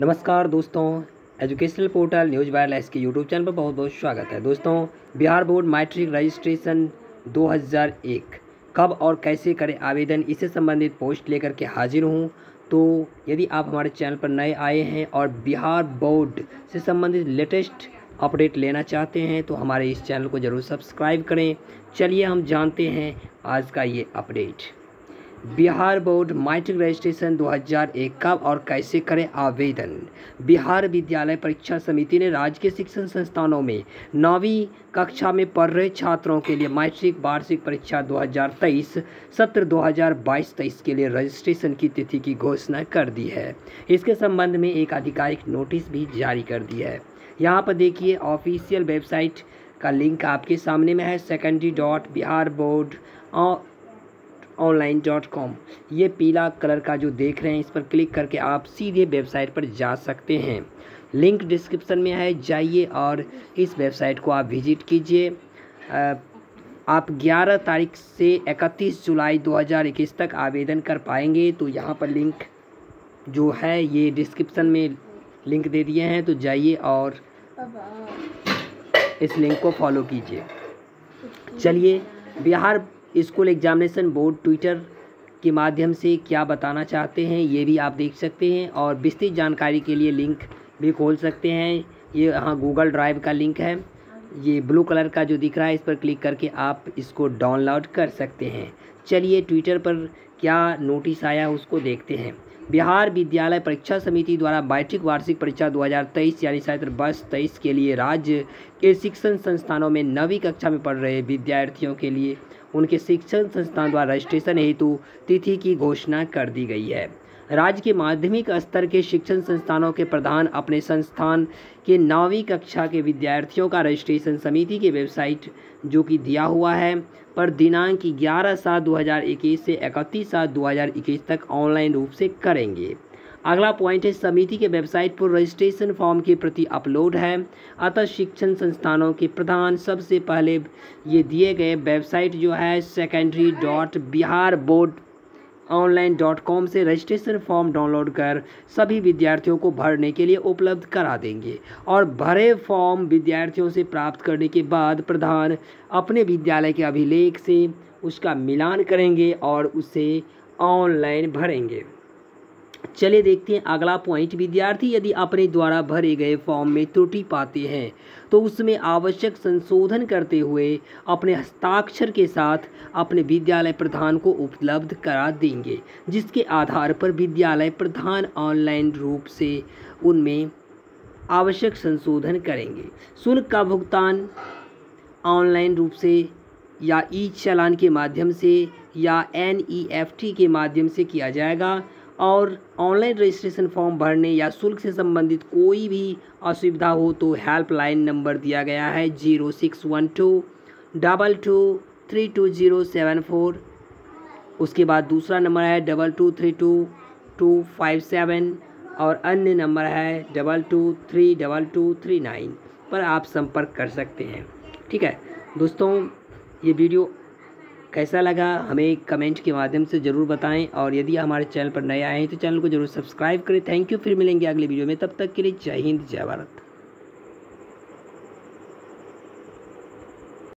नमस्कार दोस्तों, educational portal news wireless के यूट्यूब चैनल पर बहुत बहुत स्वागत है। दोस्तों, बिहार बोर्ड मैट्रिक रजिस्ट्रेशन 2001 कब और कैसे करें आवेदन, इससे संबंधित पोस्ट लेकर के हाजिर हूँ। तो यदि आप हमारे चैनल पर नए आए हैं और बिहार बोर्ड से संबंधित लेटेस्ट अपडेट लेना चाहते हैं तो हमारे इस चैनल को ज़रूर सब्सक्राइब करें। चलिए हम जानते हैं आज का ये update. Bihar board matric registration 2001 कब और कैसे करें आवेदन? बिहार विद्यालय परीक्षा समिति ने राज्य के शिक्षण संस्थानों में नौवीं कक्षा में पढ़ रहे छात्रों के लिए मैट्रिक वार्षिक परीक्षा 2023 सत्र 2022-23 के लिए रजिस्ट्रेशन की तिथि की घोषणा कर दी है। इसके संबंध में एक आधिकारिक नोटिस भी जारी कर दी है। यहाँ पर देखिए, ऑफिशियल वेबसाइट का लिंक आपके सामने में है secondary dot Bihar board online dot com ये पीला कलर का जो देख रहे हैं, इस पर क्लिक करके आप सीधे वेबसाइट पर जा सकते हैं। लिंक डिस्क्रिप्शन में है, जाइए और इस वेबसाइट को आप विज़िट कीजिए। आप 11 तारीख से 31 जुलाई 2021 तक आवेदन कर पाएँगे तो यहाँ पर लिंक जो है, ये डिस्क्रिप्शन में लिंक दे दिए हैं तो जाइए और इस लिंक को फॉलो कीजिए। चलिए, Bihar school examination board Twitter के माध्यम से क्या बताना चाहते हैं, ये भी आप देख सकते हैं और विस्तृत जानकारी के लिए लिंक भी खोल सकते हैं। ये हाँ गूगल ड्राइव का लिंक है। ये ब्लू कलर का जो दिख रहा है, इस पर क्लिक करके आप इसको डाउनलोड कर सकते हैं। चलिए ट्विटर पर क्या नोटिस आया उसको देखते हैं। बिहार विद्यालय परीक्षा समिति द्वारा मैट्रिक वार्षिक परीक्षा 2023 यानी सत्र वर्ष तेईस के लिए राज्य के शिक्षण संस्थानों में नवी कक्षा में पढ़ रहे विद्यार्थियों के लिए उनके शिक्षण संस्थान द्वारा रजिस्ट्रेशन हेतु तिथि की घोषणा कर दी गई है। राज्य के माध्यमिक स्तर के शिक्षण संस्थानों के प्रधान अपने संस्थान के नौवीं कक्षा के विद्यार्थियों का रजिस्ट्रेशन समिति के वेबसाइट जो कि दिया हुआ है, पर दिनांक 11 सात 2021 से 31 सात 2021 तक ऑनलाइन रूप से करेंगे। अगला पॉइंट है, समिति के वेबसाइट पर रजिस्ट्रेशन फॉर्म की प्रति अपलोड है। अतः शिक्षण संस्थानों के प्रधान सबसे पहले ये दिए गए वेबसाइट जो है secondary dot Bihar board online dot com से रजिस्ट्रेशन फॉर्म डाउनलोड कर सभी विद्यार्थियों को भरने के लिए उपलब्ध करा देंगे और भरे फॉर्म विद्यार्थियों से प्राप्त करने के बाद प्रधान अपने विद्यालय के अभिलेख से उसका मिलान करेंगे और उसे ऑनलाइन भरेंगे। चलिए देखते हैं। अगला पॉइंट विद्यार्थी यदि अपने द्वारा भरे गए फॉर्म में त्रुटि पाते हैं तो उसमें आवश्यक संशोधन करते हुए अपने हस्ताक्षर के साथ अपने विद्यालय प्रधान को उपलब्ध करा देंगे, जिसके आधार पर विद्यालय प्रधान ऑनलाइन रूप से उनमें आवश्यक संशोधन करेंगे। शुल्क का भुगतान ऑनलाइन रूप से या ई चालान के माध्यम से या एनईएफटी के माध्यम से किया जाएगा। और ऑनलाइन रजिस्ट्रेशन फॉर्म भरने या शुल्क से संबंधित कोई भी असुविधा हो तो हेल्पलाइन नंबर दिया गया है zero six one two, double two, three two zero seven four. उसके बाद दूसरा नंबर है double two, three two two five seven और अन्य नंबर है double two, three double two, three nine पर आप संपर्क कर सकते हैं। ठीक है, दोस्तों, ये वीडियो कैसा लगा हमें कमेंट के माध्यम से ज़रूर बताएँ और यदि हमारे चैनल पर नए आए हैं तो चैनल को ज़रूर सब्सक्राइब करें। थैंक यू फिर मिलेंगे अगले वीडियो में। तब तक के लिए जय हिंद, जय भारत।